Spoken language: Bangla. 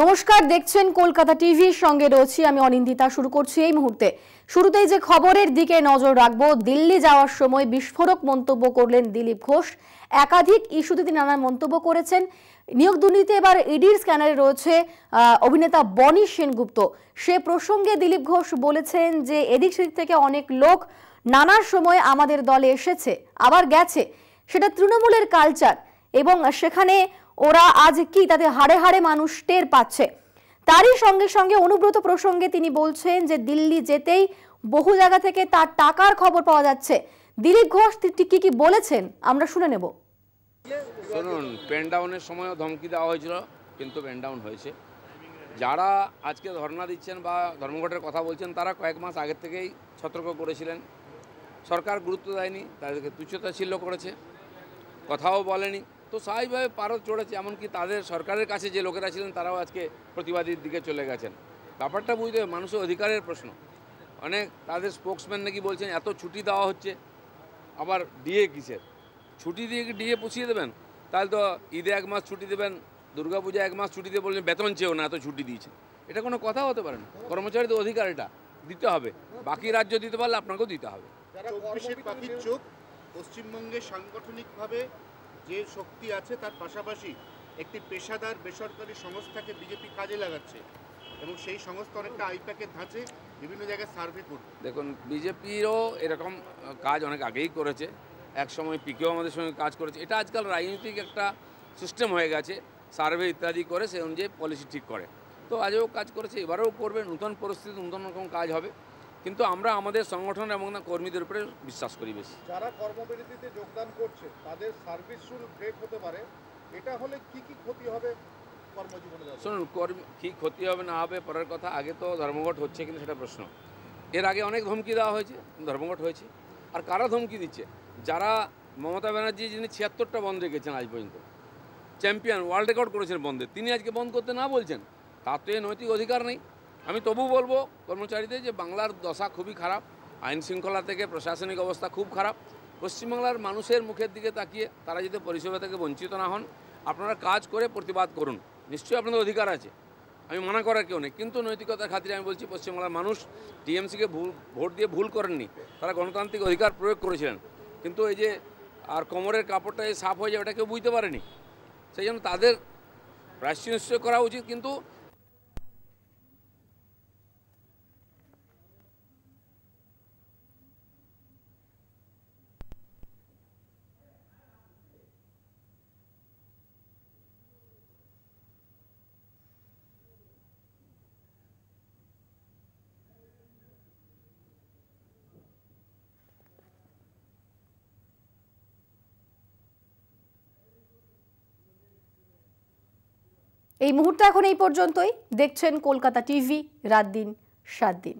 নমস্কার, দেখছেন কলকাতা টিভির সঙ্গে রয়েছি আমি অনিন্দিতা। শুরু করছি এই মুহূর্তে। শুরুতেই যে খবরের দিকে নজর রাখব, দিল্লি যাওয়ার সময় বিস্ফোরক মন্তব্য করলেন দিলীপ ঘোষ। একাধিক ইস্যুতে তিনি নানা মন্তব্য করেছেন। নিয়োগ দুর্নীতি এবার ইডির স্ক্যানারে রয়েছে অভিনেতা বনি সেনগুপ্ত। সে প্রসঙ্গে দিলীপ ঘোষ বলেছেন যে, এদিক সেদিক থেকে অনেক লোক নানার সময় আমাদের দলে এসেছে, আবার গেছে। সেটা তৃণমূলের কালচার এবং সেখানে ওরা আজ কি তাদের হাড়ে হাড়ে মানুষ টের পাচ্ছে? তারই সঙ্গে সঙ্গে অনুব্রত প্রসঙ্গে তিনি বলছেন যে দিল্লি যেতেই বহু জায়গা থেকে তার টাকার খবর পাওয়া যাচ্ছে। দিলীপ ঘোষ কি কি বলেছেন? আমরা শুনে নেব। শুনুন পেন ডাউনের সময়ও ধমকি দেওয়া হয়েছিল, কিন্তু পেন ডাউন হয়েছে। যারা আজকে ধর্ণা দিচ্ছেন বা ধর্মঘটের কথা বলছেন, তারা কয়েক মাস আগের থেকেই সতর্ক করেছিলেন। সরকার গুরুত্ব দেয়নি, তাদেরকে তুচ্ছতাচ্ছিল্য করেছে। কথাও বলেনি। তো স্বাভাবিকভাবে পারদ চড়েছে, এমনকি তাদের সরকারের কাছে যে লোকেরা ছিলেন তারাও আজকে প্রতিবাদীর দিকে চলে গেছেন। ব্যাপারটা বুঝতে হবে, মানুষের অধিকারের প্রশ্ন। অনেক তাদের স্পোক্সম্যান নাকি বলছেন, এত ছুটি দেওয়া হচ্ছে, আবার ডিএ কিসের? ছুটি দিয়ে কি ডিএ পুষিয়ে দেবেন? তাহলে তো ঈদে এক মাস ছুটি দেবেন দুর্গাপূজা এক মাস ছুটি দিয়ে বলছেন বেতন চেয়েও না, এত ছুটি দিয়েছে এটা কোনো কথা হতে পারে না। কর্মচারীদের অধিকার এটা, দিতে হবে। বাকি রাজ্য দিতে পারলে আপনাকেও দিতে হবে। পশ্চিমবঙ্গে সাংগঠনিকভাবে যে শক্তি আছে তার পাশাপাশি একটি পেশাদার বেসরকারি সংস্থাকে বিজেপি কাজে লাগাচ্ছে এবং সেই সংস্থা অনেকটা আইপ্যাকের ধাঁচে বিভিন্ন জায়গায় সার্ভে করবে দেখুন বিজেপিরও এরকম কাজ অনেক আগেই করেছে। এক সময় পিকেও আমাদের সঙ্গে কাজ করেছে। এটা আজকাল রাজনৈতিক একটা সিস্টেম হয়ে গেছে। সার্ভে ইত্যাদি করে সে অনুযায়ী পলিসি ঠিক করে। তো আজও কাজ করেছে, এবারেও করবে। নতুন পরিস্থিতি, নতুন রকম কাজ হবে। কিন্তু আমরা আমাদের সংগঠন এবং না কর্মীদের উপরে বিশ্বাস করি বেশি। যারা কর্মবিরতিতে যোগদান করছে তাদের সার্ভিস শুরু ব্রেক হতে পারে। এটা হলে কি কি ক্ষতি হবে শুনুন কর্মী কী ক্ষতি হবে না হবে পরের কথা আগে তো ধর্মঘট হচ্ছে কিনা সেটা প্রশ্ন। এর আগে অনেক ধমকি দেওয়া হয়েছে ধর্মঘট হয়েছে। আর কারা ধমকি দিচ্ছে? যারা মমতা ব্যানার্জি যিনি ছিয়াত্তরটা বন্ধ রেখেছেন আজ পর্যন্ত চ্যাম্পিয়ন ওয়ার্ল্ড রেকর্ড করেছেন বন্ধে তিনি আজকে বন্ধ করতে না বলছেন তার তো নৈতিক অধিকার নেই। আমি তবু বলব কর্মচারীদের যে বাংলার দশা খুবই খারাপ, আইন শৃঙ্খলা থেকে প্রশাসনিক অবস্থা খুব খারাপ, পশ্চিমবাংলার মানুষের মুখের দিকে তাকিয়ে তারা যদি পরিষেবা থেকে বঞ্চিত না হন, আপনারা কাজ করে প্রতিবাদ করুন। নিশ্চয়ই আপনাদের অধিকার আছে। আমি মানা করার কেউ নেই। কিন্তু নৈতিকতার খাতিরে আমি বলছি, পশ্চিমবাংলার মানুষ টিএমসিকে ভুল, ভোট দিয়ে ভুল করেননি। তারা গণতান্ত্রিক অধিকার প্রয়োগ করেছিলেন। কিন্তু এই যে, আর কোমরের কাপড়টা সাফ হয়ে যাবে এটা কেউ বুঝতে পারেনি। সেই জন্য তাদের প্রায়শ্চিত নিশ্চয় করা উচিত। কিন্তু এই মুহূর্তে এখন এই পর্যন্তই। দেখছেন কলকাতা টিভি রাত দিন সাত দিন।